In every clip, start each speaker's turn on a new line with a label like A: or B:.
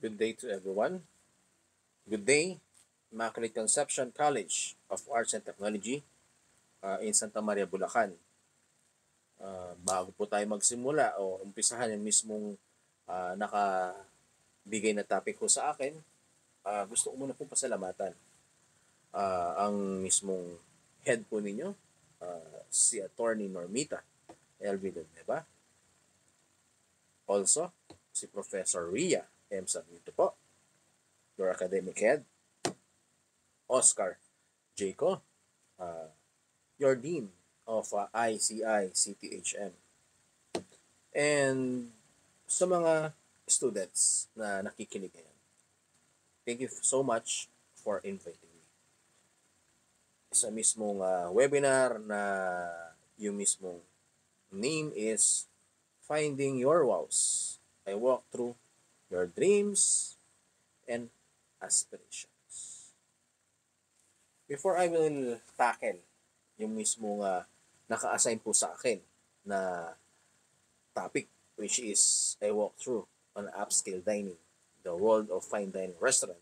A: Good day to everyone. Good day, Immaculate Conception College of Arts and Technology uh, in Santa Maria, Bulacan. Uh, bago po tayo magsimula o umpisahan yung mismong uh, nakabigay na topic ko sa akin, uh, gusto ko muna po pasalamatan uh, ang mismong head po ninyo, uh, si Attorney Normita Elvin Deba. Also, si Professor Ria M. Sarmiento po, your academic head. Oscar Jaco, uh, your Dean of uh, ICI CTHM. And sa mga students na nakikinig ngayon, thank you so much for inviting me. Sa mismong uh, webinar na yung mismong name is Finding Your Wows. I walk through your dreams and aspirations. Before I will tackle yung mismong uh, naka-assign po sa akin na topic which is I walk through on upscale dining, the world of fine dining restaurant.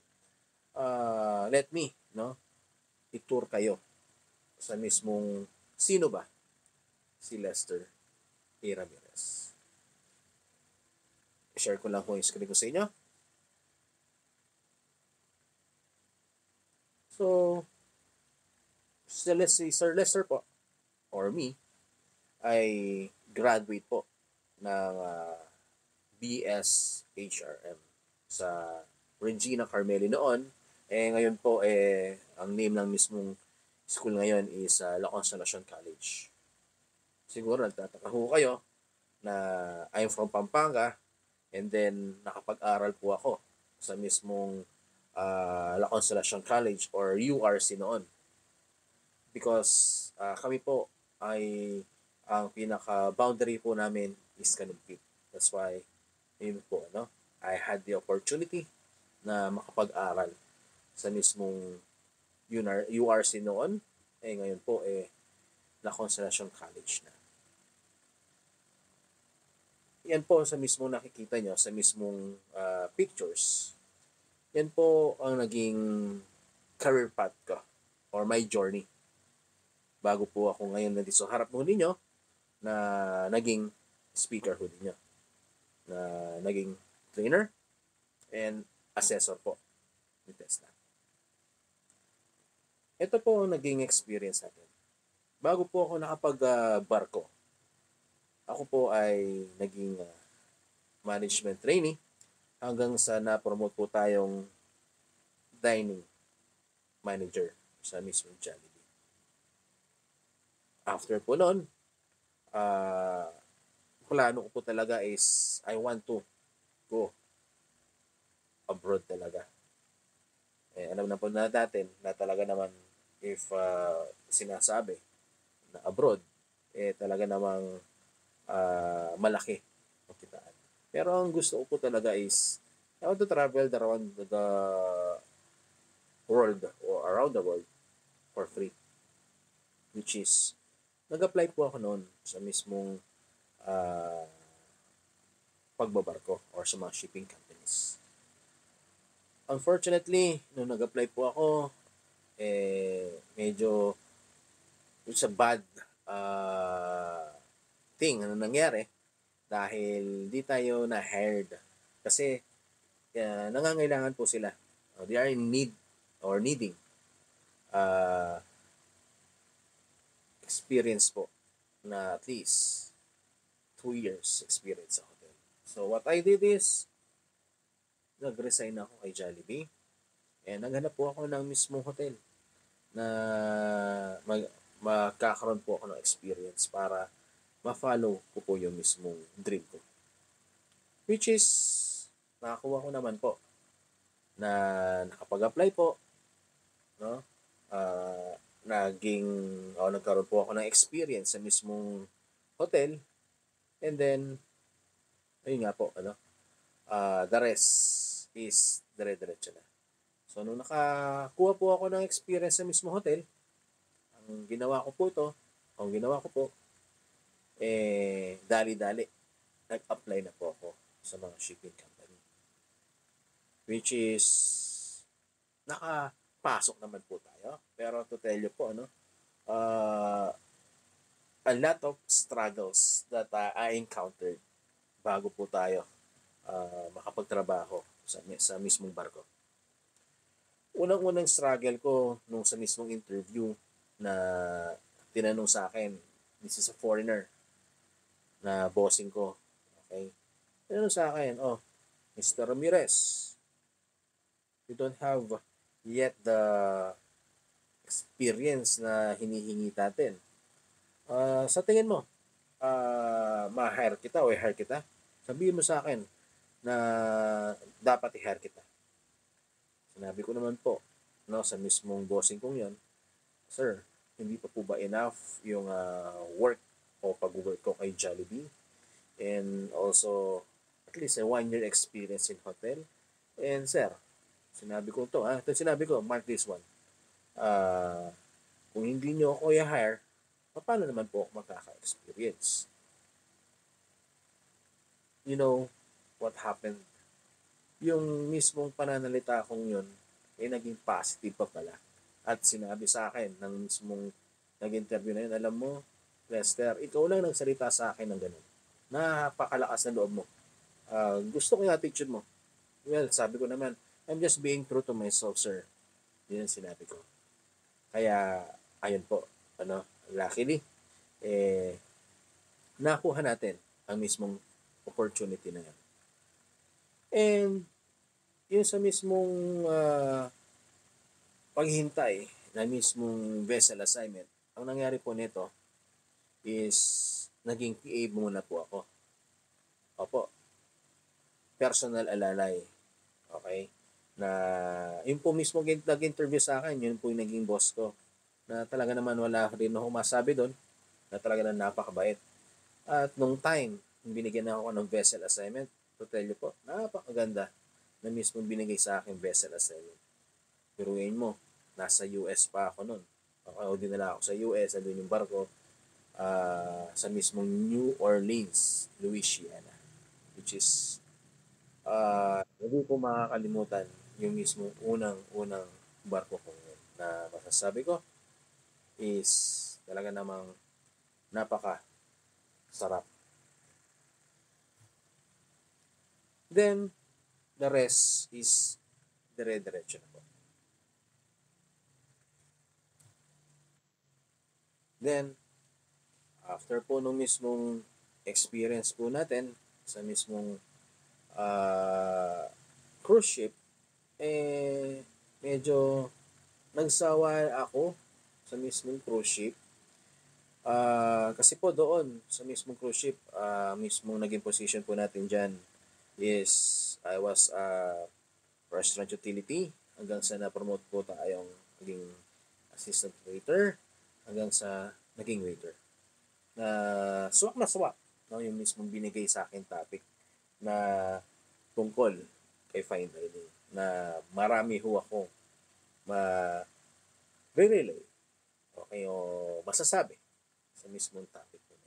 A: Uh, let me, no, itour kayo sa mismong sino ba si Lester A. Ramirez. I-share ko lang po yung screen ko sa inyo. So, so Sir Lester po, or me, ay graduate po ng uh, BS HRM sa Regina Carmeli noon. Eh ngayon po eh ang name ng mismong school ngayon is uh, La Consolacion College. Siguro nagtataka ho kayo na I'm from Pampanga and then nakapag-aral po ako sa mismong uh, La Consolacion College or URC noon because uh, kami po ay ang pinaka-boundary po namin is Kanumpit. That's why, yun po, ano, I had the opportunity na makapag-aral sa mismong URC noon. Eh, ngayon po, eh, La Consolacion College na. Yan po sa mismong nakikita nyo, sa mismong uh, pictures. Yan po ang naging career path ko or my journey bago po ako ngayon na dito harap mo ninyo na naging speaker ho ninyo na naging trainer and assessor po ni Tesla. Ito po ang naging experience natin. Bago po ako nakapag-barko, uh, ako po ay naging uh, management trainee hanggang sa na-promote po tayong dining manager sa mismo Jollibee. After po noon, uh, plano ko po talaga is I want to go abroad talaga. Eh, alam na po na natin na talaga naman if uh, sinasabi na abroad, eh talaga namang uh, malaki ang kitaan. Pero ang gusto ko talaga is I want to travel around the world or around the world for free. Which is nag-apply po ako noon sa mismong uh, pagbabarko or sa mga shipping companies. Unfortunately, nung nag-apply po ako, eh, medyo it's a bad uh, thing ano nangyari dahil di tayo na-hired. Kasi uh, nangangailangan po sila. Uh, they are in need or needing uh, experience po na at least two years experience sa hotel. So what I did is, nag-resign ako kay Jollibee and naghanap po ako ng mismong hotel na mag, magkakaroon po ako ng experience para ma-follow ko po yung mismong dream ko. Which is, nakakuha ko naman po na nakapag-apply po, no? Uh, naging o oh, nagkaroon po ako ng experience sa mismong hotel and then ayun nga po ano uh, the rest is dire-diretso na so nung nakakuha po ako ng experience sa mismong hotel ang ginawa ko po ito ang ginawa ko po eh dali-dali nag-apply na po ako sa mga shipping company which is nakapasok naman po tayo. Pero to tell you po, ano, uh, a lot of struggles that uh, I encountered bago po tayo uh, makapagtrabaho sa, sa mismong barko. Unang-unang struggle ko nung sa mismong interview na tinanong sa akin, this is a foreigner na bossing ko. Okay? Tinanong sa akin, oh, Mr. Ramirez, you don't have yet the experience na hinihingi natin. Uh, sa tingin mo, uh, ma-hire kita o i-hire kita? Sabihin mo sa akin na dapat i-hire kita. Sinabi ko naman po, no, sa mismong bossing kong yon, Sir, hindi pa po ba enough yung uh, work o pag-work ko kay Jollibee? And also, at least a one-year experience in hotel. And sir, sinabi ko to, ha? Ito sinabi ko, mark this one uh, kung hindi nyo ako i-hire, paano naman po ako makaka-experience? You know what happened? Yung mismong pananalita kong yun, eh naging positive pa pala. At sinabi sa akin ng mismong nag-interview na yun, alam mo, Lester, ikaw lang nagsalita sa akin ng ganun. Napakalakas na loob mo. Uh, gusto ko yung attitude mo. Well, sabi ko naman, I'm just being true to myself, sir. Yun ang sinabi ko. Kaya, ayun po, ano, luckily, eh, nakuha natin ang mismong opportunity na yan. And, yun sa mismong uh, paghintay na mismong vessel assignment, ang nangyari po nito is naging PA muna po ako. Opo. Personal alalay. Okay? na yun po mismo nag-interview sa akin, yun po yung naging boss ko. Na talaga naman wala rin ako masabi doon, na talaga na napakabait. At nung time, binigyan na ako ng vessel assignment, to tell you po, napakaganda na mismo binigay sa akin vessel assignment. Piruin mo, nasa US pa ako noon. Ako dinala ako sa US, andun yung barko, uh, sa mismong New Orleans, Louisiana, which is uh, hindi ko makakalimutan yung mismo unang-unang barko ko na masasabi ko is talaga namang napaka sarap. Then, the rest is dire-diretso na po. Then, after po nung mismong experience po natin sa mismong uh, cruise ship, eh, medyo nagsawa ako sa mismong cruise ship. Uh, kasi po doon, sa mismong cruise ship, uh, mismong naging position po natin dyan is I was a uh, restaurant utility hanggang sa na-promote po tayong naging assistant waiter hanggang sa naging waiter. Na swak na swak no, yung mismong binigay sa akin topic na tungkol kay fine dining na marami ho ako ma relay okay o masasabi sa mismong topic ko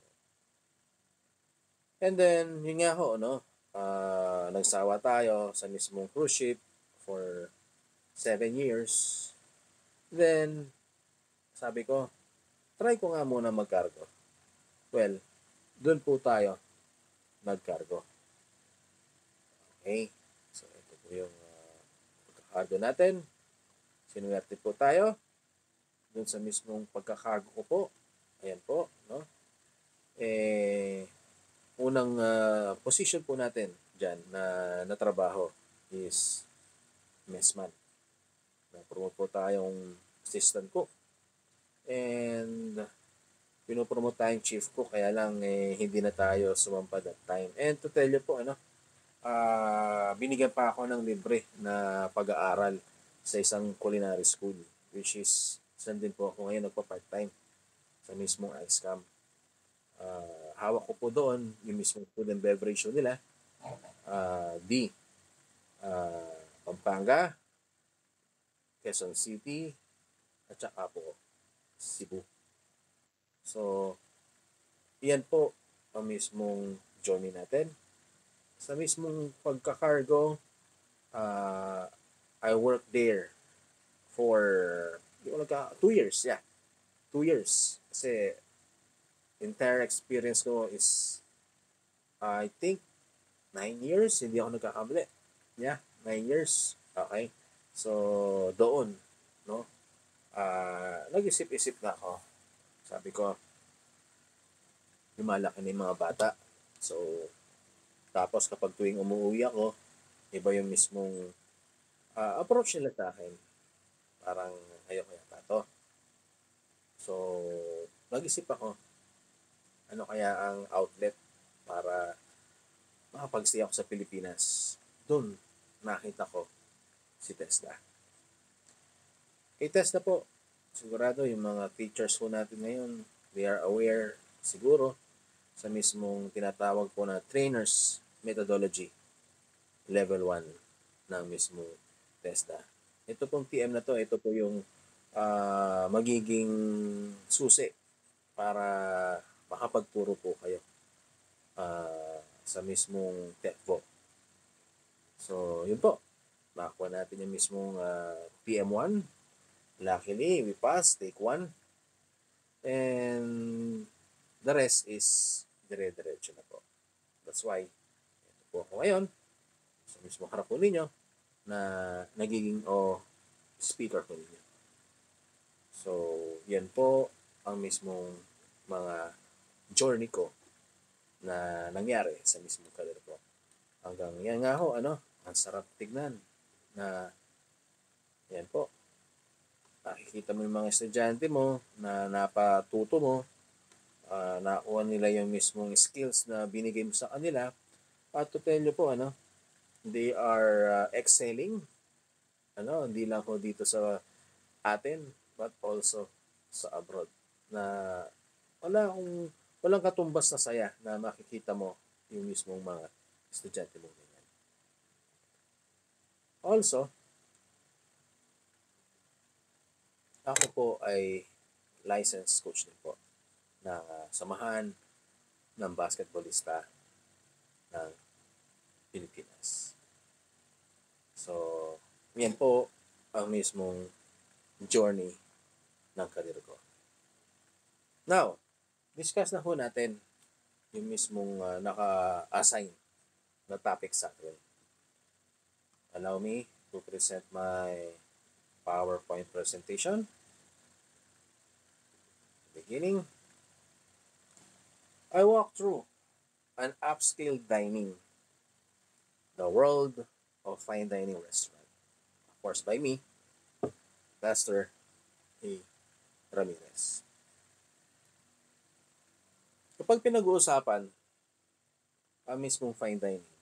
A: And then, yun nga ho, no? Uh, nagsawa tayo sa mismong cruise ship for seven years. Then, sabi ko, try ko nga muna magkargo. Well, doon po tayo nagkargo. Okay? So, ito po yung cargo natin. Sinuwerte po tayo. Doon sa mismong pagkakargo ko po. Ayan po. No? Eh, unang uh, position po natin dyan na, na trabaho is messman. Na-promote po tayong assistant ko. And pinopromote tayong chief ko kaya lang eh, hindi na tayo sumampa that time. And to tell you po, ano, uh, binigyan pa ako ng libre na pag-aaral sa isang culinary school which is saan din po ako ngayon nagpa-part-time sa mismong ISCAM. Uh, ah, hawak ko po doon yung mismong food and beverage nila uh, D uh, Pampanga Quezon City at saka po Cebu. So, iyan po ang mismong journey natin sa mismong pagkakargo uh, I worked there for di ko two years, yeah. Two years. Kasi entire experience ko is I think nine years, hindi ako nagkakamali. Yeah, nine years. Okay. So, doon, no? Uh, nag-isip-isip na ako. Sabi ko, lumalaki na yung mga bata. So, tapos kapag tuwing umuwi ako, iba yung mismong uh, approach nila sa akin. Parang ayoko yata to. So, nag-isip ako, ano kaya ang outlet para makapag-stay ako sa Pilipinas. Doon, nakita ko si Tesla. Kay Tesla po, sigurado yung mga teachers po natin ngayon, they are aware siguro sa mismong tinatawag po na trainers methodology level 1 ng mismo TESDA. Ito pong TM na to, ito po yung uh, magiging susi para makapagturo po kayo uh, sa mismong TECVO. So, yun po. Nakakuha natin yung mismong uh, PM1. Luckily, we passed, take 1. And the rest is dire-diretso na po. That's why, ito po ako ngayon sa mismo harap po ninyo na nagiging o oh, speaker po ninyo. So, yan po ang mismong mga journey ko na nangyari sa mismong karir ko. Hanggang yan nga ho, ano, ang sarap tignan na yan po. Nakikita mo yung mga estudyante mo na napatuto mo, uh, nakuha nila yung mismong skills na binigay mo sa kanila. At to tell you po, ano, they are uh, excelling ano hindi lang ho dito sa atin but also sa abroad na wala akong walang katumbas na saya na makikita mo yung mismong mga estudyante mo. Also, ako po ay licensed coach din po uh, samahan ng basketballista ng Pilipinas. So, yan po ang mismong journey ng karir ko. Now, discuss na ho natin yung mismong uh, naka-assign na topic sa atin. Allow me to present my PowerPoint presentation. Beginning, I walk through an upscale dining, the world of fine dining restaurant. Of course, by me, Pastor A. Ramirez. Kapag pinag-uusapan ang mismong fine dining,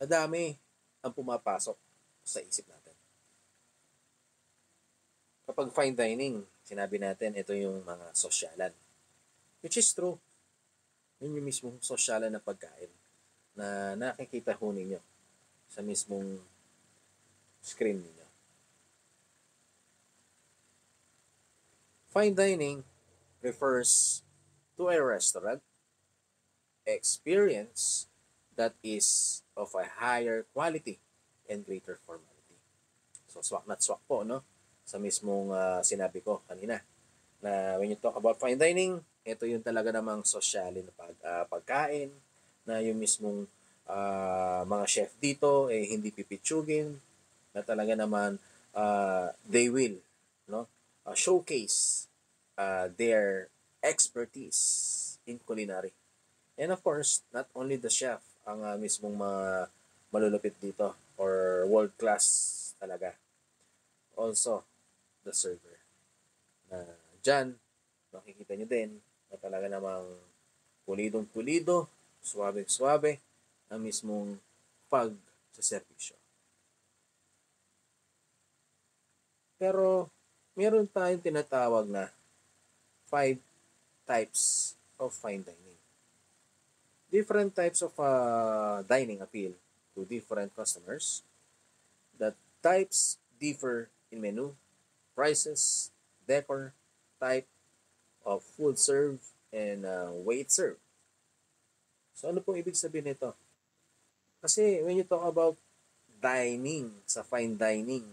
A: nadami ang pumapasok sa isip natin. Kapag fine dining, sinabi natin ito yung mga sosyalan. Which is true. Yun yung mismong sosyalan na pagkain na nakikita ho ninyo sa mismong screen niyo. Fine dining refers to a restaurant experience that is of a higher quality and greater formality. So swak not swak po no sa mismong uh, sinabi ko kanina na when you talk about fine dining, ito yung talaga namang sosyalin na pag, uh, pagkain na yung mismong uh, mga chef dito eh hindi pipitsugin na talaga naman uh, they will no uh, showcase uh, their expertise in culinary. And of course, not only the chef ang uh, mismong mga malulupit dito or world class talaga. Also, the server. Na dyan, makikita nyo din na talaga namang pulidong pulido, suwabe-suwabe, ang mismong pag sa servisyo. Pero meron tayong tinatawag na five types of fine dining. Different types of uh, dining appeal to different customers. The types differ in menu, prices, decor, type of food served, and uh, weight served. So ano pong ibig sabihin nito? Kasi when you talk about dining, sa fine dining.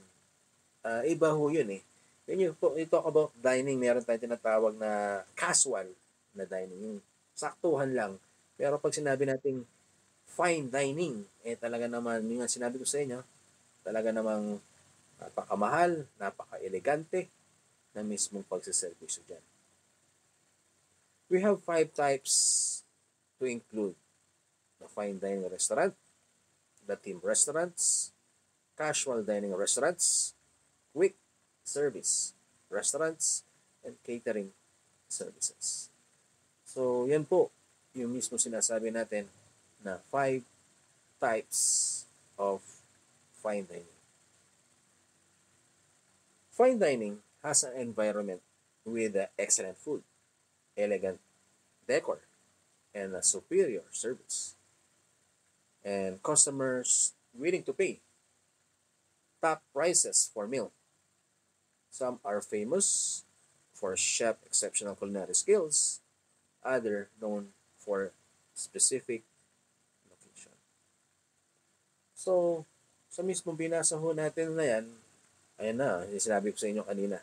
A: Ah, iba ho yun eh. When you, you talk about dining, meron tayong tinatawag na casual na dining. Yung saktuhan lang. Pero pag sinabi nating fine dining, eh talaga naman, yung sinabi ko sa inyo, talaga namang napakamahal, napaka-elegante na mismong pagsiservisyo dyan. We have five types to include the fine dining restaurant, the team restaurants, casual dining restaurants, quick service restaurants, and catering services. So, yan po yung mismo sinasabi natin na five types of fine dining. Fine dining has an environment with excellent food, elegant decor, and a superior service. And customers willing to pay top prices for meal. Some are famous for chef exceptional culinary skills, other known for specific location. So, sa mismong binasa ho natin na yan, ayan na, yung sinabi ko sa inyo kanina,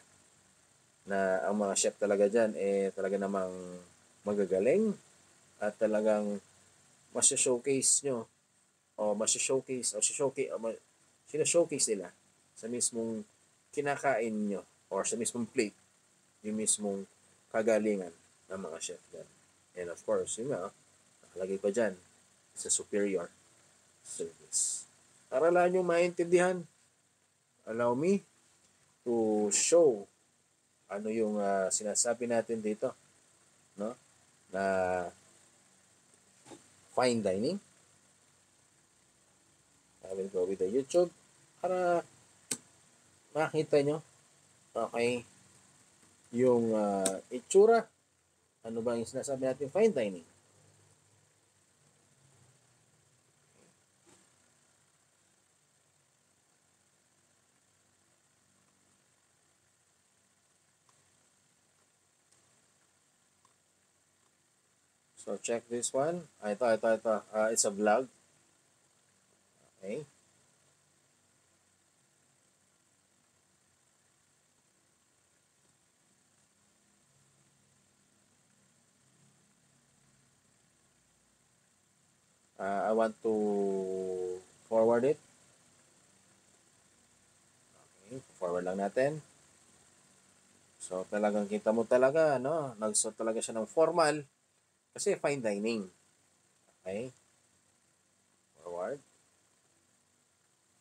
A: na ang mga chef talaga dyan, eh talaga namang magagaling at talagang masya-showcase nyo o masya-showcase o showcase o sina-showcase nila sa mismong kinakain nyo or sa mismong plate yung mismong kagalingan ng mga chef dyan. And of course, yun nga, nakalagay pa dyan sa superior service. Para lang nyo maintindihan, allow me to show ano yung uh, sinasabi natin dito no? Na fine dining. I will go with the YouTube para makita nyo okay yung uh, itsura. Ano ba yung sinasabi natin? Fine dining So check this one. Ah, ito, ito, ito. Uh, it's a vlog. Okay. Uh, I want to forward it. Okay, forward lang natin. So talagang kita mo talaga, no? Nagsuot talaga siya ng formal. Kasi fine dining. Okay? Forward.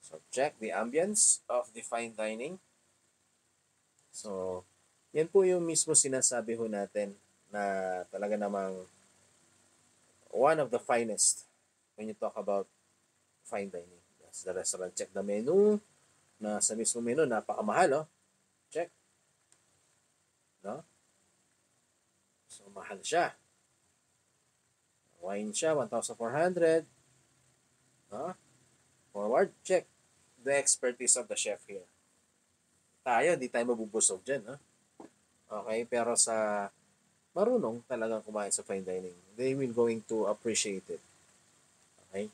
A: So, check the ambience of the fine dining. So, yan po yung mismo sinasabi ho natin na talaga namang one of the finest when you talk about fine dining. That's the restaurant. Check the menu. Na sa mismo menu, napakamahal, oh. Check. No? So, mahal siya. Wine siya, 1,400. Huh? Forward, check the expertise of the chef here. Tayo, di tayo mabubusog dyan. Huh? Okay, pero sa marunong talagang kumain sa fine dining, they will going to appreciate it. Okay?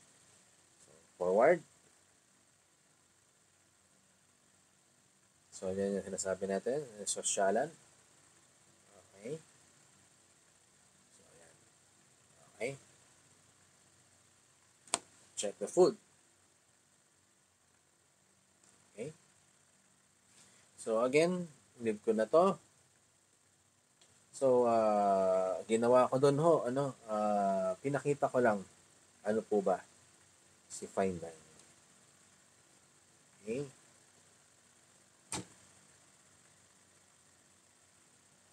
A: So, forward. So, yan yung sinasabi natin. Sosyalan. Okay. Okay? Check the food. Okay? So, again, leave ko na to. So, uh, ginawa ko doon ho, ano, uh, pinakita ko lang, ano po ba, si fine dining. Okay?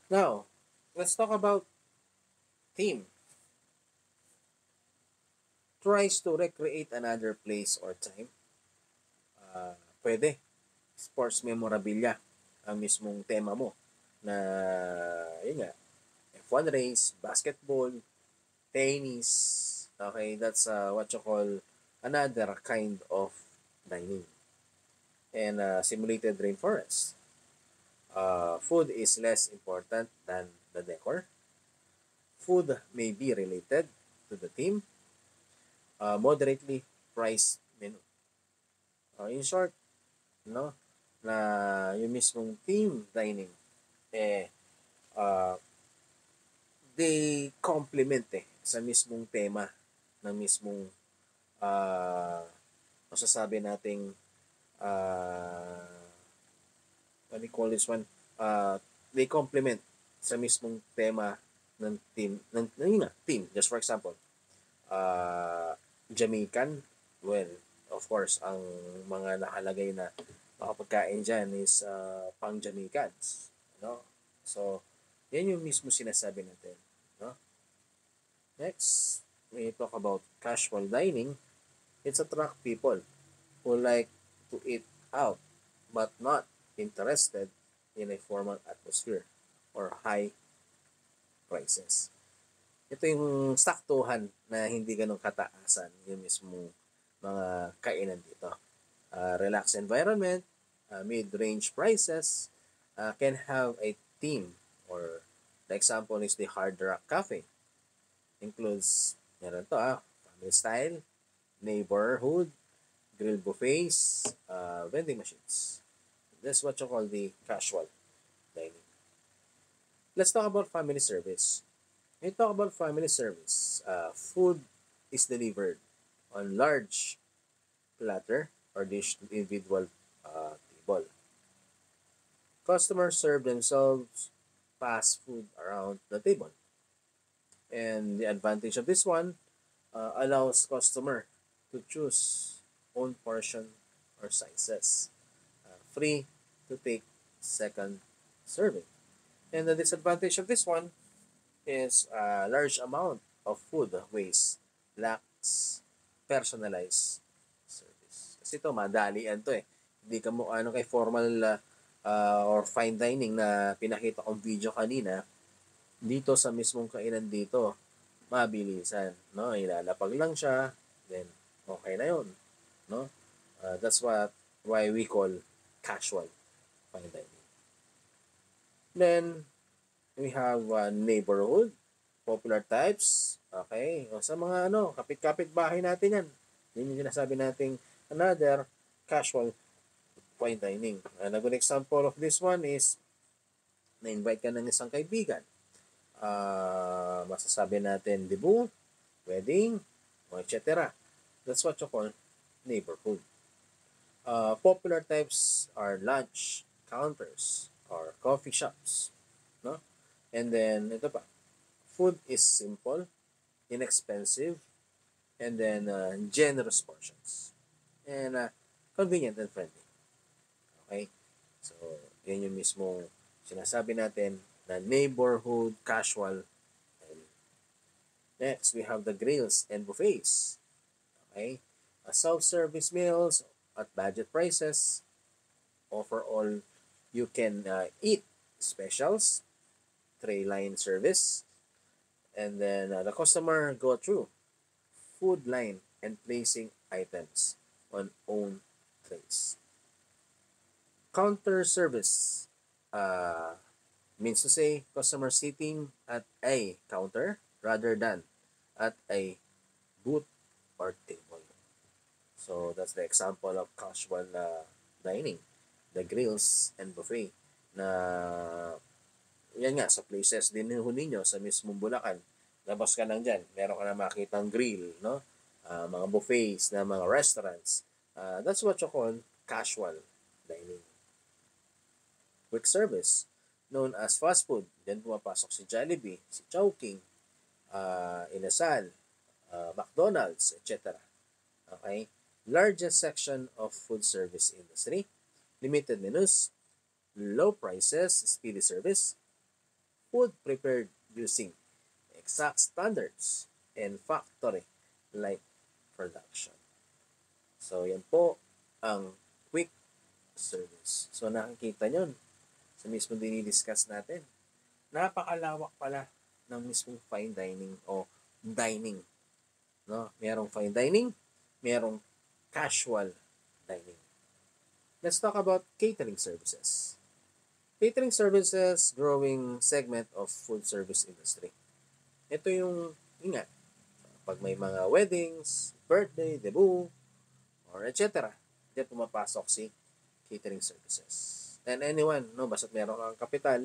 A: Now, let's talk about theme tries to recreate another place or time, uh, pwede. Sports memorabilia ang mismong tema mo na yun nga F1 race, basketball, tennis, okay, that's uh, what you call another kind of dining. And uh, simulated rainforest. Uh, food is less important than the decor. Food may be related to the theme, uh, moderately priced menu. Uh, in short, no, na yung mismong team dining, eh, uh, they complement eh, sa mismong tema ng mismong uh, masasabi nating uh, what do you call this one? Uh, they complement sa mismong tema ng team, ng, ng yun nga, team. Just for example, uh, Jamaican, well, of course, ang mga nakalagay na mga pagkain dyan is uh, pang Jamaicans. No? So, yan yung mismo sinasabi natin. No? Next, we talk about casual dining. It's attract people who like to eat out but not interested in a formal atmosphere or high prices. Ito yung saktuhan na hindi ganun kataasan yung mismo mga kainan dito. Uh, relaxed environment, uh, mid-range prices, uh, can have a theme or the example is the Hard Rock Cafe. Includes, meron to ah, family style, neighborhood, grill buffets, uh, vending machines. That's what you call the casual dining. Let's talk about family service. You talk about family service, uh, food is delivered on large platter or dish to individual uh, table. Customers serve themselves fast food around the table. And the advantage of this one uh, allows customer to choose own portion or sizes. Uh, free to take second serving. And the disadvantage of this one is a large amount of food waste lacks personalized service. Kasi ito, madalian to eh. Hindi ka mo ano kay formal uh, or fine dining na pinakita kong video kanina, dito sa mismong kainan dito, mabilisan. No? Ilalapag lang siya, then okay na yon no? Uh, that's what why we call casual fine dining. Then, we have uh, neighborhood, popular types, okay? O sa mga ano, kapit-kapit bahay natin yan. Yun yung sinasabi nating another casual fine dining. And a good example of this one is na-invite ka ng isang kaibigan. Uh, masasabi natin debut, wedding, etc. That's what you call neighborhood. Uh, popular types are lunch counters or coffee shops. And then, ito pa. Food is simple, inexpensive, and then uh, generous portions. And uh, convenient and friendly. Okay? So, yan yung mismo sinasabi natin na neighborhood casual. And next, we have the grills and buffets. Okay? Uh, self-service meals at budget prices. Offer all you can uh, eat specials, tray line service, and then uh, the customer go through food line and placing items on own trays. Counter service uh, means to say customer sitting at a counter rather than at a booth or table. So that's the example of casual uh, dining, the grills and buffet na yan nga sa places din ho ninyo sa mismong Bulacan. Labas ka lang dyan, meron ka na makitang grill, no? Uh, mga buffets na mga restaurants. Uh, that's what you call casual dining. Quick service, known as fast food. Diyan pumapasok si Jollibee, si Chowking, uh, Inasal, uh, McDonald's, etc. Okay? largest section of food service industry, limited menus, low prices, speedy service, food prepared using exact standards, and factory-like production. So, yan po ang quick service. So, nakikita nyo sa mismo dinidiscuss natin. Napakalawak pala ng mismong fine dining o dining. No? Merong fine dining, merong casual dining. Let's talk about catering services. Catering services, growing segment of food service industry. Ito yung, ingat, pag may mga weddings, birthday, debut, or etc. diyan pumapasok si catering services. And anyone, no, basta meron kang kapital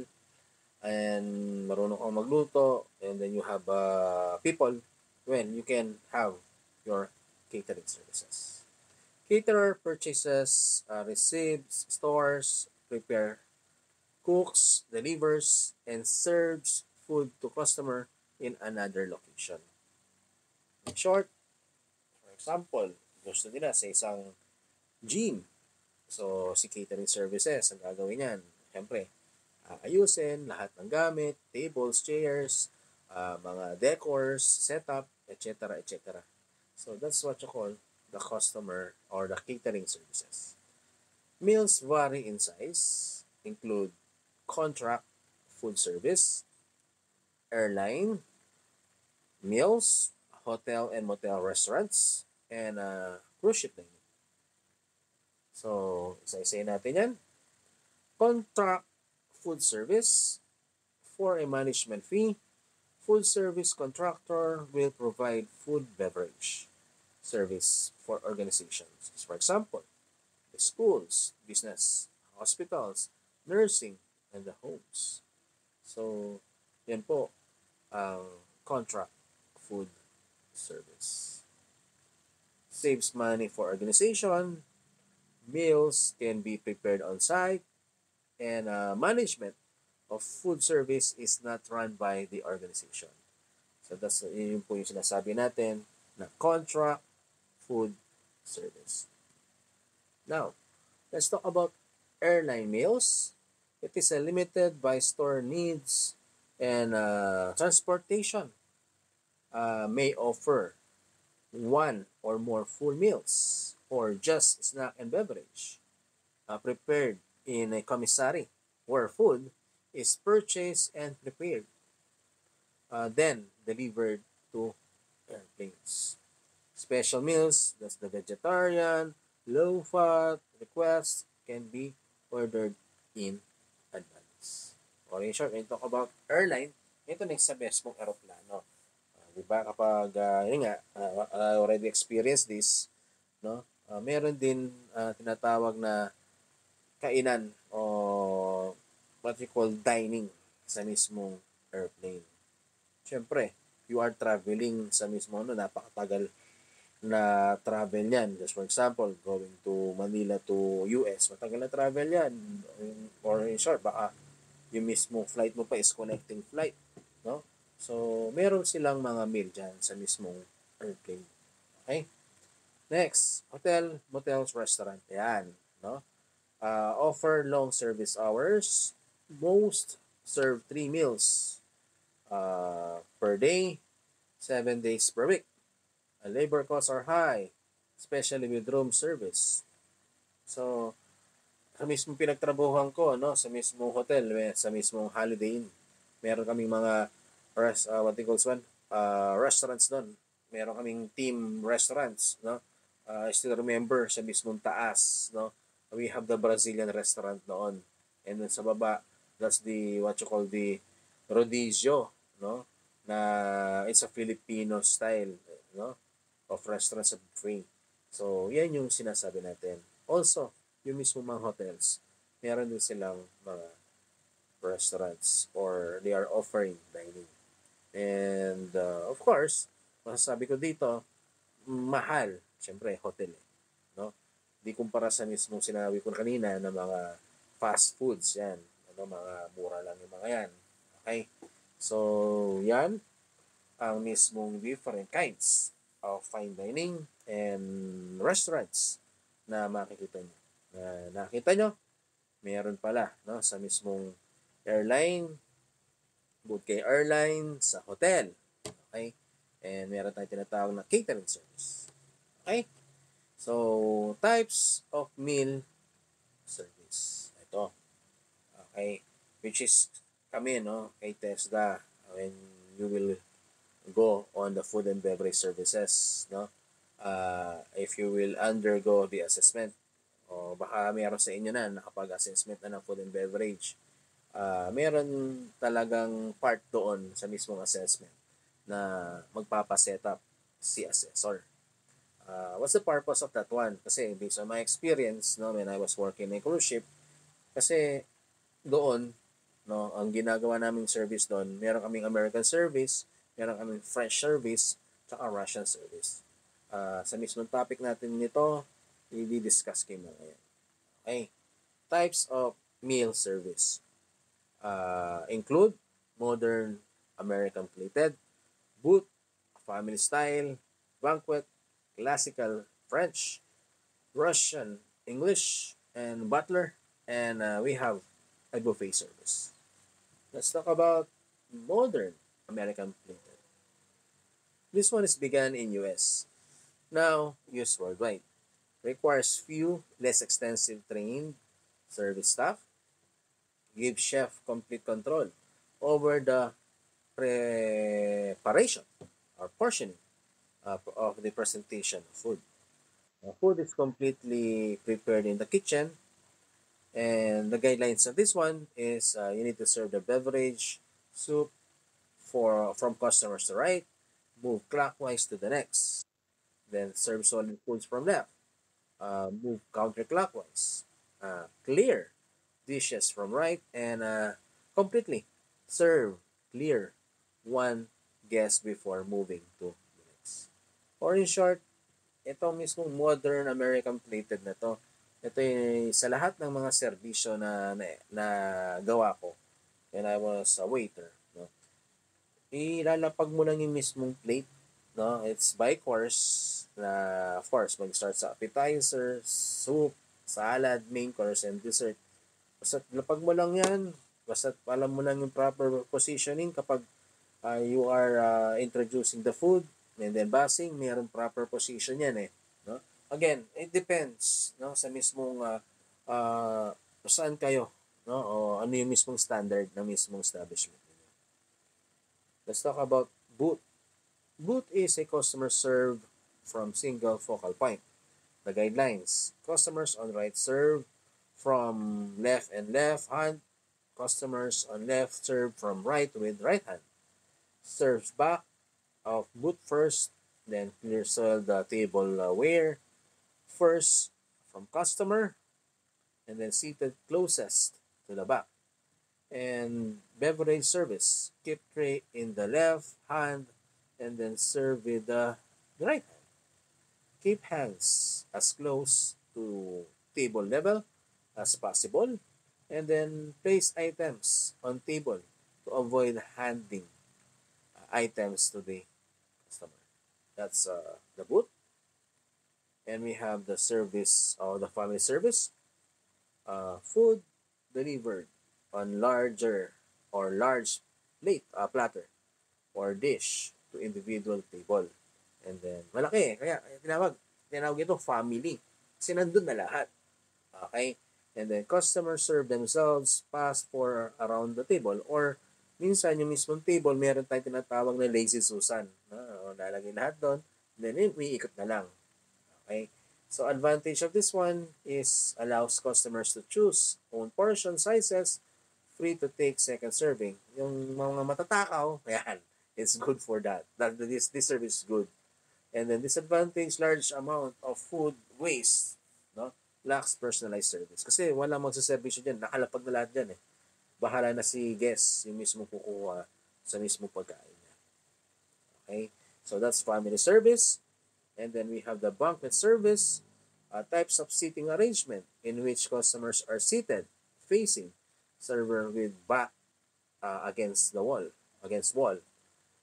A: and marunong kang magluto and then you have uh, people when you can have your catering services. Caterer purchases, uh, receives, stores, prepare, cooks, delivers, and serves food to customer in another location. In short, for example, gusto nila sa isang gym. So, si catering services, ang gagawin niyan, syempre, ayusin lahat ng gamit, tables, chairs, uh, mga decors, setup, etc. etc. So, that's what you call the customer or the catering services. Meals vary in size, include contract food service, airline, meals, hotel and motel restaurants, and uh, cruise ship. So, isa-isa natin yan. Contract food service for a management fee. Food service contractor will provide food beverage service for organizations. For example, schools, business, hospitals, nursing, and the homes. So, yan po ang contract food service. Saves money for organization. Meals can be prepared on site. And uh, management of food service is not run by the organization. So that's yun po yung sinasabi natin na contract food service. Now, let's talk about airline meals. It is limited by store needs and uh, transportation uh, may offer one or more full meals or just snack and beverage uh, prepared in a commissary where food is purchased and prepared, uh, then delivered to airplanes. Special meals, that's the vegetarian, low fat requests can be ordered in. Or in short, when talk about airline, ito na sa best mong aeroplano. Uh, di ba kapag, uh, yun nga, uh, already experienced this, no? Uh, meron din uh, tinatawag na kainan o what you call dining sa mismong airplane. Siyempre, you are traveling sa mismo ano, napakatagal na travel yan. Just for example, going to Manila to US, matagal na travel yan. Or in short, baka yung mismo flight mo pa is connecting flight. No? So, meron silang mga meal dyan sa mismong airplane. Okay? Next, hotel, motels, restaurant. Yan. No? uh, offer long service hours. Most serve three meals uh, per day, seven days per week. Uh, labor costs are high, especially with room service. So, sa mismong pinagtrabuhan ko, no, sa mismong hotel, sa mismong Holiday Inn, meron kaming mga res, uh, what they call one, uh, restaurants doon. Meron kaming team restaurants, no. Uh, I still remember sa mismong taas, no we have the Brazilian restaurant noon. And then sa baba, that's the, what you call the Rodizio, no? Na it's a Filipino style, no? Of restaurants of free. So, yan yung sinasabi natin. Also, yung mismo mga hotels, meron din silang mga restaurants or they are offering dining. And uh, of course, masasabi ko dito, mahal, syempre, hotel eh. No? di kumpara sa mismo sinabi ko kanina na mga fast foods yan. Ano, mga mura lang yung mga yan. Okay? So, yan ang mismong different kinds of fine dining and restaurants na makikita nyo. Na nakita nyo, meron pala no, sa mismong airline, boot kay airline, sa hotel. Okay? And meron tayong tinatawag na catering service. Okay? So, types of meal service. Ito. Okay. Which is kami, no, kay TESDA, when you will go on the food and beverage services, no, uh, if you will undergo the assessment, o baka meron sa inyo na nakapag-assessment na ng food and beverage, uh, meron talagang part doon sa mismong assessment na magpapaset up si assessor Uh, what's the purpose of that one? Kasi based on my experience, no, when I was working in cruise ship, kasi doon, no, ang ginagawa naming service doon, meron kaming American service, meron kaming French service, tsaka Russian service. Uh, sa mismong topic natin nito, i-discuss kayo ngayon. Okay. Types of meal service uh, include modern American plated, boot, family style, banquet, classical French, Russian, English, and butler, and uh, we have a buffet service. Let's talk about modern American plated. This one is begun in US, now used worldwide. Requires few, less extensive trained service staff. Give chef complete control over the preparation or portioning of the presentation of food. Food is completely prepared in the kitchen and the guidelines of this one is uh, you need to serve the beverage, soup for from customers to right, move clockwise to the next, then serve solid foods from left, uh, move counterclockwise, uh, clear dishes from right, and uh, completely serve clear one guest before moving to the next. Or in short, ito mismong modern American plated na to, ito yung sa lahat ng mga serbisyo na, na, na gawa ko when I was a waiter. No? Ilalapag mo lang yung mismong plate. No? It's by course na of course mag-start sa appetizer, soup, salad, main course, and dessert. Basta lapag mo lang yan. Basta alam mo lang yung proper positioning kapag uh, you are uh, introducing the food and then basing, mayroong proper position yan eh. No? Again, it depends no sa mismong uh, uh, saan kayo no o ano yung mismong standard ng mismong establishment. Let's talk about boot. Boot is a customer served from single focal point. The guidelines. Customers on right serve from left and left hand. Customers on left serve from right with right hand serves back of boot first, then clear soil the table uh, ware first from customer, and then seated closest to the back. And beverage service, keep tray in the left hand, and then serve with the right hand. Keep hands as close to table level as possible, and then place items on table to avoid handing items to the customer. That's uh, the boot. And we have the service or the family service. Uh, food delivered on larger or large plate, uh, platter or dish to individual table. And then, malaki. Kaya, tinawag, tinawag ito family. Kasi nandun na lahat. Okay? And then, customers serve themselves, pass for around the table or minsan yung mismong table, meron tayong tinatawag na lazy Susan. No? Lalagay lahat doon, then umiikot na lang. Okay? So, advantage of this one is allows customers to choose own portion sizes, free to take second serving. Yung mga matatakaw, yan, it's good for that. that this, this service is good. And then disadvantage, large amount of food waste, no? lacks personalized service. Kasi wala magsaservisyo dyan, nakalapag na lahat dyan eh bahala na si guest yung mismo kukuha sa mismo pagkain niya. Okay? So that's family service. And then we have the banquet service, uh, types of seating arrangement in which customers are seated, facing server with back uh, against the wall, against wall.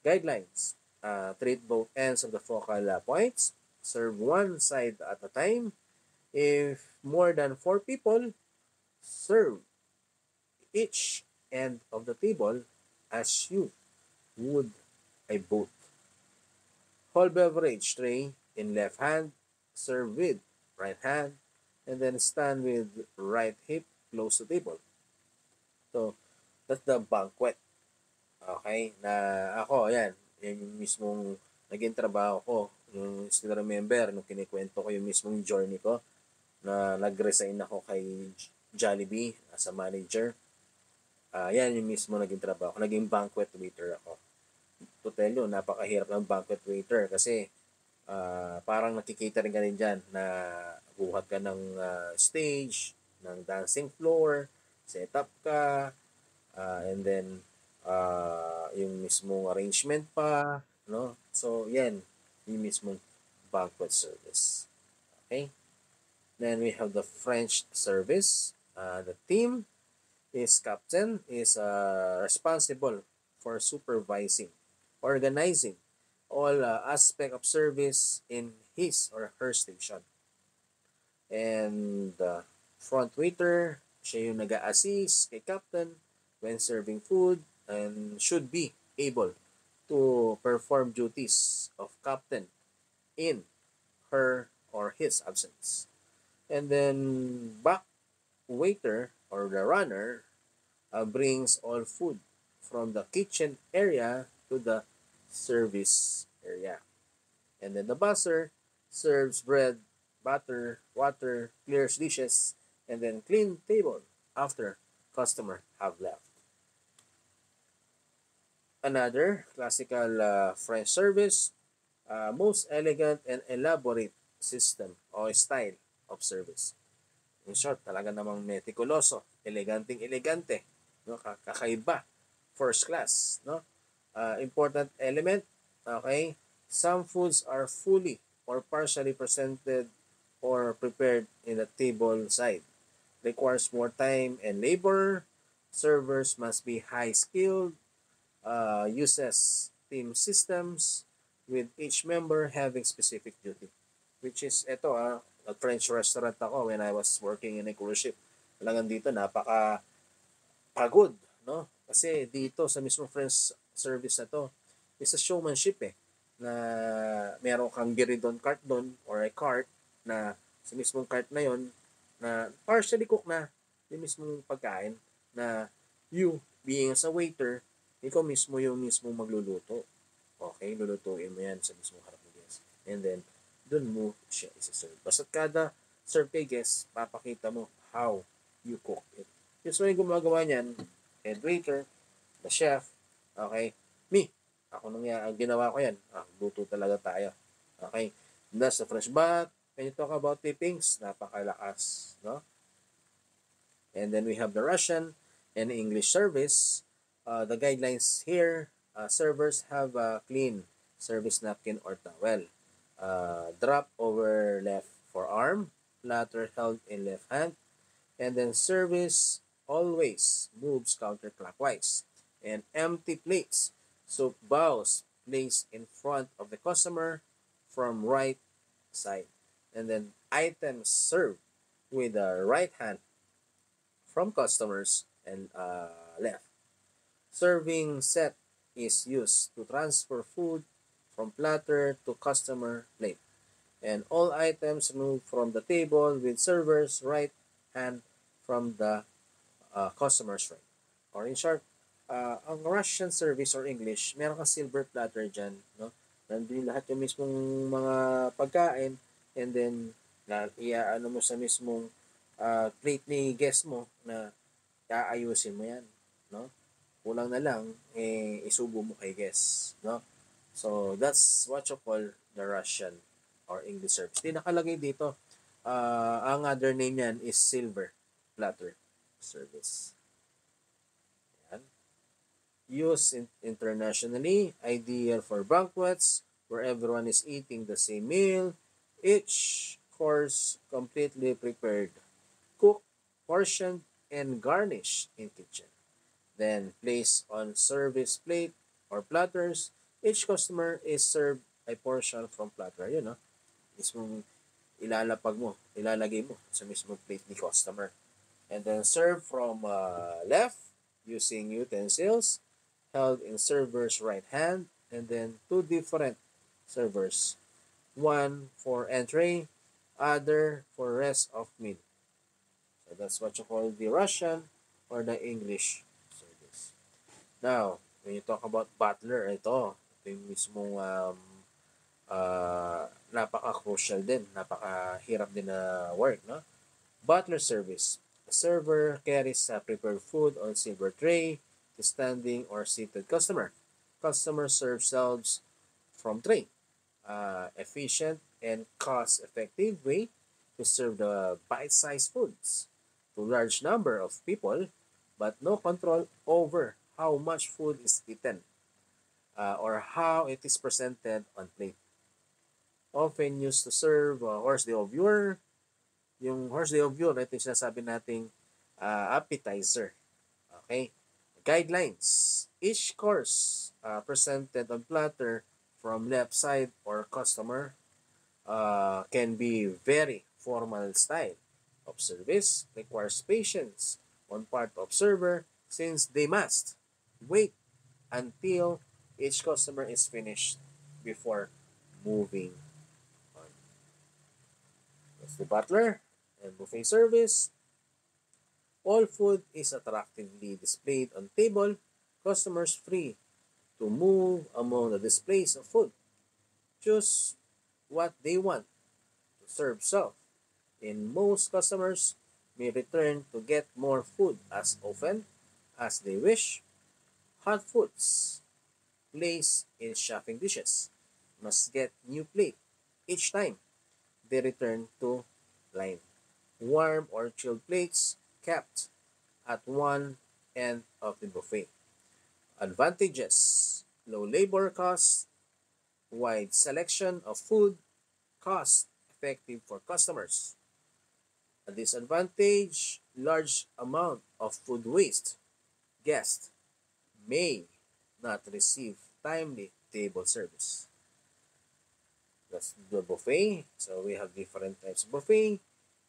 A: Guidelines, uh, treat both ends of the focal uh, points, serve one side at a time. If more than four people, serve each end of the table as you would a boat. Whole beverage tray in left hand, serve with right hand, and then stand with right hip close to table. So, that's the banquet. Okay? Na ako, yan. Yan yung mismong naging trabaho ko. Yung still remember, nung kinikwento ko yung mismong journey ko, na nag-resign ako kay Jollibee as a manager uh, yan yung mismo naging trabaho. Naging banquet waiter ako. To tell you, napakahirap ng banquet waiter kasi uh, parang nakikita rin ka rin dyan na buhat ka ng uh, stage, ng dancing floor, set up ka, uh, and then uh, yung mismong arrangement pa, no? So, yan, yung mismong banquet service. Okay? Then we have the French service. Uh, the team is captain is uh, responsible for supervising, organizing all uh, aspect of service in his or her station. And uh, front waiter, siya yung nag-a-assist kay captain when serving food and should be able to perform duties of captain in her or his absence. And then back waiter or the runner uh, brings all food from the kitchen area to the service area. And then the busser serves bread, butter, water, clears dishes, and then clean table after customer have left. Another classical uh, French service, uh, most elegant and elaborate system or style of service. In short, talaga namang meticuloso, eleganting elegante, no? kakaiba, first class, no? Uh, important element, okay? Some foods are fully or partially presented or prepared in the table side. Requires more time and labor. Servers must be high skilled uh, uses team systems with each member having specific duty. Which is, ito ah, a French restaurant ako when I was working in a cruise ship. Talagang dito, napaka pagod, no? Kasi dito sa mismo French service na to, is a showmanship eh. Na meron kang giridon cart doon or a cart na sa mismong cart na yon na partially cook na yung mismong pagkain na you being as a waiter ikaw mismo yung mismo magluluto. Okay, lulutuin mo yan sa mismo harap ng guest. And then, dun mo siya isa-serve. Basta kada serve kay guest, papakita mo how you cook it. Usually, gumagawa niyan, head waiter, the chef, okay, me, ako nang yan, ginawa ko yan. Ah, luto talaga tayo. Okay, that's the fresh bath. When you talk about tippings, napakalakas, no? And then we have the Russian and English service uh, the guidelines here, uh, servers have a clean service napkin or towel. Uh, drop over left forearm, platter held in left hand, and then service always moves counterclockwise. And empty plates, so bows placed in front of the customer from right side. And then items served with the right hand from customers and uh, left. Serving set is used to transfer food from platter to customer plate. And all items moved from the table with server's right hand from the uh, customer's right. Or in short, uh, ang Russian service or English, meron kang silver platter dyan. No? Nandun lahat yung mismong mga pagkain and then na, iaano mo sa mismong uh, plate ni guest mo na aayusin mo yan. No? Kulang na lang, eh, isubo mo kay guest, no? So, that's what you call the Russian or English service. Di nakalagay dito, uh, ang other name yan is silver platter service. Yan. Used in- internationally, ideal for banquets where everyone is eating the same meal, each course completely prepared, cooked, portioned, and garnished in kitchen. Then place on service plate or platters. Each customer is served a portion from platter. Yun, no? Mismong ilalapag mo, ilalagay mo sa mismong plate ni customer. And then serve from uh, left using utensils held in server's right hand and then two different servers. One for entry, other for rest of meal. So that's what you call the Russian or the English Now, when you talk about butler, ito, ito yung mismong um, uh, napaka-crucial din, napaka-hirap din na work, no? Butler service. The server carries uh, prepared food on silver tray to standing or seated customer. Customer serves selves from tray. uh, efficient and cost-effective way to serve the bite-sized foods to large number of people, but no control over how much food is eaten uh, or how it is presented on plate. Often used to serve uh, horse de oeuvre. Yung horse de oeuvre, ito yung sinasabi nating uh, appetizer. Okay? Guidelines. Each course uh, presented on platter from left side or customer uh, can be very formal style of service requires patience on part of server since they must wait until each customer is finished before moving on. That's the butler and buffet service. All food is attractively displayed on table. Customers free to move among the displays of food. Choose what they want to serve self. In most customers may return to get more food as often as they wish. Hot foods placed in shopping dishes must get new plate each time they return to line. Warm or chilled plates kept at one end of the buffet. Advantages low labor costs, wide selection of food, cost effective for customers. A disadvantage large amount of food waste. Guests may not receive timely table service. That's the buffet. So we have different types of buffet.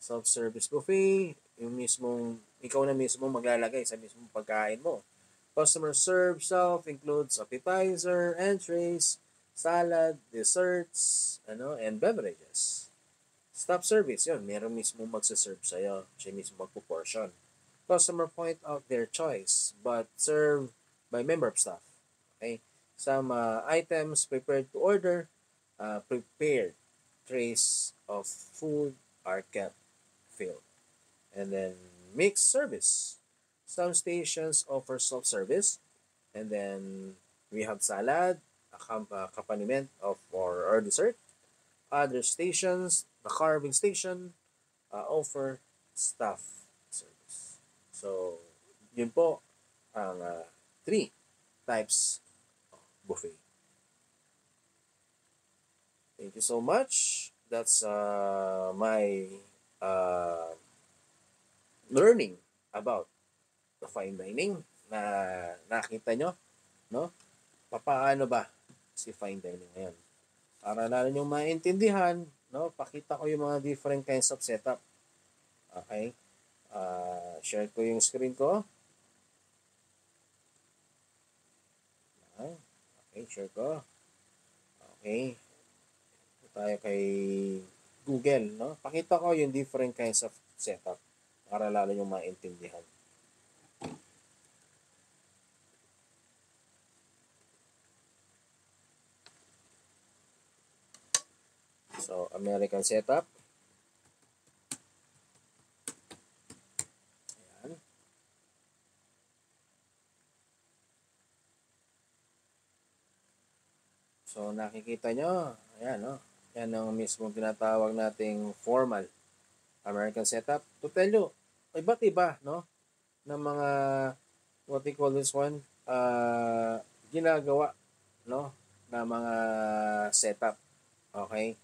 A: Self-service buffet, yung mismong, ikaw na mismo maglalagay sa mismong pagkain mo. Customer serve self includes appetizer, entrees, salad, desserts, ano, and beverages. Stop service, yun. Meron mismo magsaserve sa'yo. Siya mismo magpo-portion. Customer point out their choice, but serve by member of staff. Okay? Some uh, items prepared to order, uh, prepared trays of food are kept filled. And then mixed service. Some stations offer self-service. And then we have salad, accompaniment of or, or dessert. Other stations, the carving station, uh, offer staff service. So, yun po ang uh, three types of buffet. Thank you so much. That's uh, my uh, learning about the fine dining na nakita nyo, no? Papaano ba si fine dining ngayon? Para lalo nyo maintindihan, no? Pakita ko yung mga different kinds of setup. Okay? Uh, share ko yung screen ko. Okay, share ko. Okay. Ito tayo kay Google, no? Pakita ko yung different kinds of setup para lalo nyo maintindihan. So, American setup. So, nakikita nyo, ayan, no? Yan ang mismo tinatawag nating formal American setup. To tell you, iba't iba, no? ng mga, what they call this one, uh, ginagawa, no? na mga setup. Okay?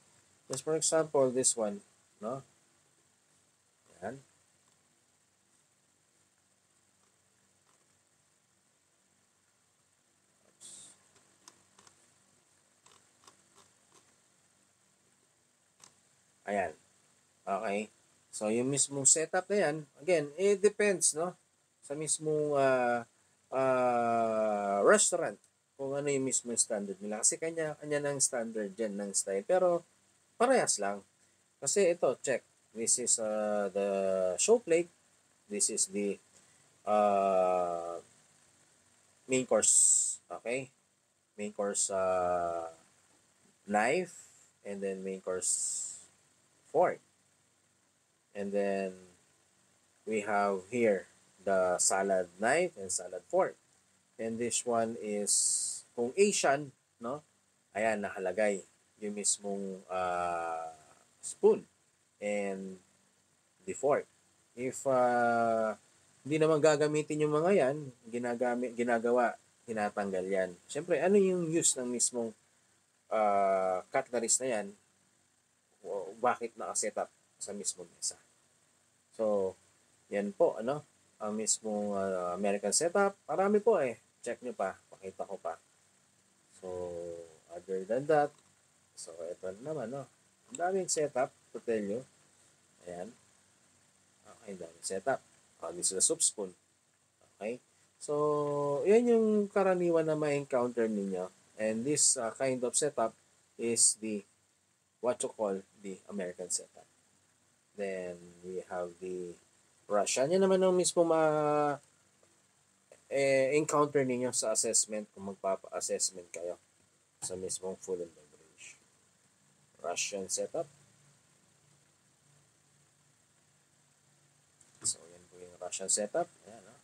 A: Just for example, this one, no? Yan. Ayan. Okay. So, yung mismong setup na yan, again, it depends, no? Sa mismong uh, uh, restaurant kung ano yung mismong standard nila. Kasi kanya, kanya ng standard dyan ng style. Pero, parehas lang. Kasi ito, check. This is uh, the show plate. This is the uh, main course. Okay? Main course uh, knife and then main course fork. And then we have here the salad knife and salad fork. And this one is kung Asian, no? Ayan, nakalagay. yung mismong uh, spoon and the fork. If uh, hindi naman gagamitin yung mga yan, ginagamit, ginagawa, tinatanggal yan. Siyempre, ano yung use ng mismong uh, cutleries na yan? Bakit nakaset up sa mismong mesa? So, yan po, ano? Ang mismong uh, American setup. Marami po eh. Check nyo pa. Pakita ko pa. So, other than that, so, ito naman, no? Ang daming setup to tell you. Ayan. Okay, daming setup. Uh, this is a soup spoon. Okay? So, yan yung karaniwan na ma-encounter ninyo. And this uh, kind of setup is the what you call the American setup. Then, we have the Russian. Yan naman ang mismo ma eh, encounter ninyo sa assessment kung magpapa-assessment kayo sa mismong food and beverage. Russian setup. So, yan po yung Russian setup. Ayan, no?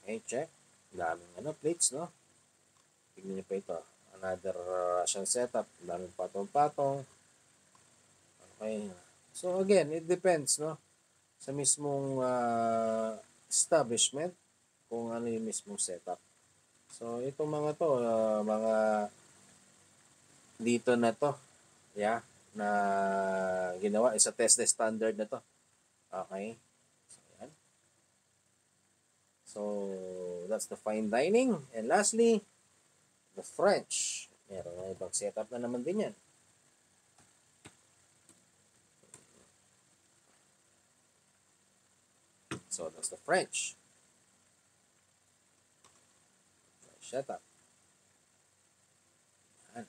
A: Okay, check. Daming ano, plates, no? Tignan niyo pa ito. Another Russian setup. Daming patong-patong. Okay. So, again, it depends, no? Sa mismong uh, establishment kung ano yung mismong setup. So, itong mga to, uh, mga dito na to, yeah, na ginawa, isa test standard na to. Okay? So, yan. So, that's the fine dining. And lastly, the French. Meron na ibang setup na naman din yan. So, that's the French. Setup. Yan.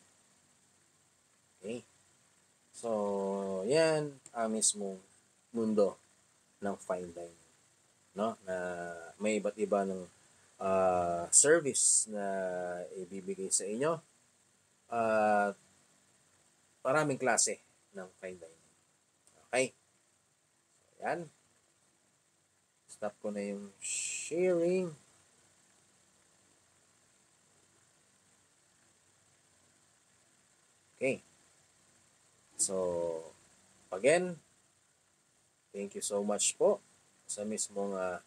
A: Okay. So, yan ang mismong mundo ng fine dining. No? Na may iba't iba ng uh, service na ibibigay sa inyo. At uh, maraming klase ng fine dining. Okay? So, yan. Stop ko na yung sharing. Okay. So, again, Thank you so much po sa mismong uh,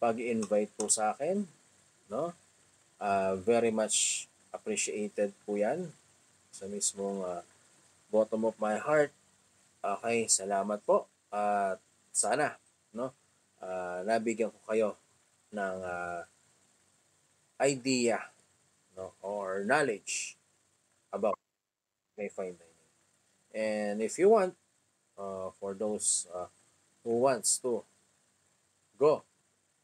A: pag-invite po sa akin. No? Uh, very much appreciated po yan sa mismong uh, bottom of my heart. Okay, salamat po. At uh, sana, no, uh, nabigyan ko kayo ng uh, idea no, or knowledge about my fine dining. And if you want, uh, for those uh, who wants to go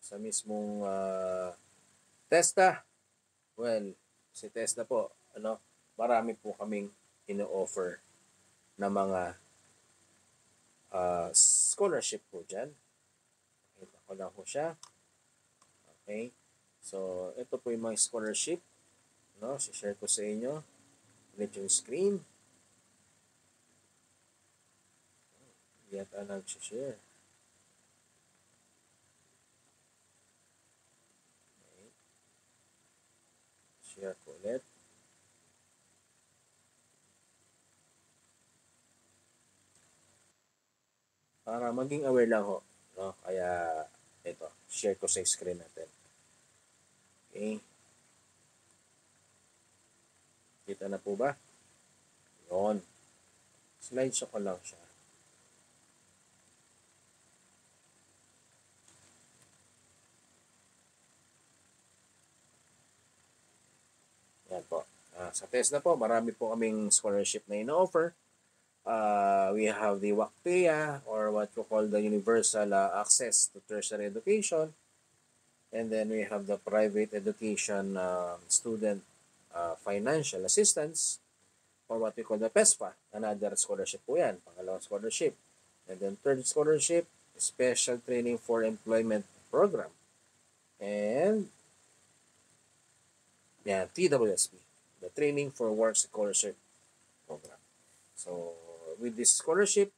A: sa mismong uh, Testa, well, si Testa po, ano, marami po kaming ino-offer na mga uh, scholarship po dyan. Kita ko lang po siya. Okay. So, ito po yung mga scholarship. No, share ko sa inyo. Ulit yung screen. Yata nag-share. Share ko ulit. Para maging aware lang ho. No? Kaya, ito, share ko sa screen natin. Okay. Kita na po ba? Yun. Slideshow ko lang siya. Yan po. Uh, sa TESDA po, marami po kaming scholarship na ino-offer. Uh, we have the WACTEA or what we call the Universal uh, Access to Tertiary Education. And then we have the Private Education uh, Student uh, Financial Assistance or what we call the PESPA. Another scholarship po yan, pangalawang scholarship. And then third scholarship, Special Training for Employment Program. And yan, TWSP, the Training for Work Scholarship Program. So, with this scholarship,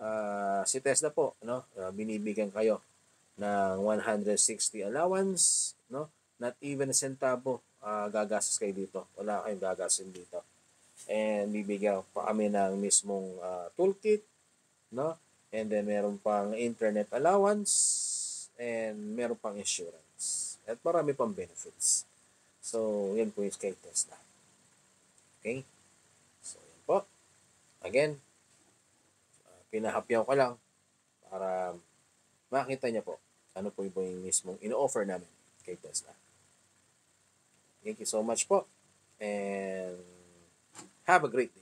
A: uh, si TESDA po, no, uh, binibigyan kayo ng 160 allowance, no? Not even a centavo uh, gagastos kayo dito. Wala kayong gagasin dito. And bibigyan pa kami ng mismong ah, toolkit, no? And then meron pang internet allowance and meron pang insurance. At marami pang benefits. So, yan po yung kay Tesla. Okay? So, yan po. Again, uh, pinahapyaw ko lang para makita niya po ano po yung, mismong ino-offer namin kay Tesla. Thank you so much po. And have a great day.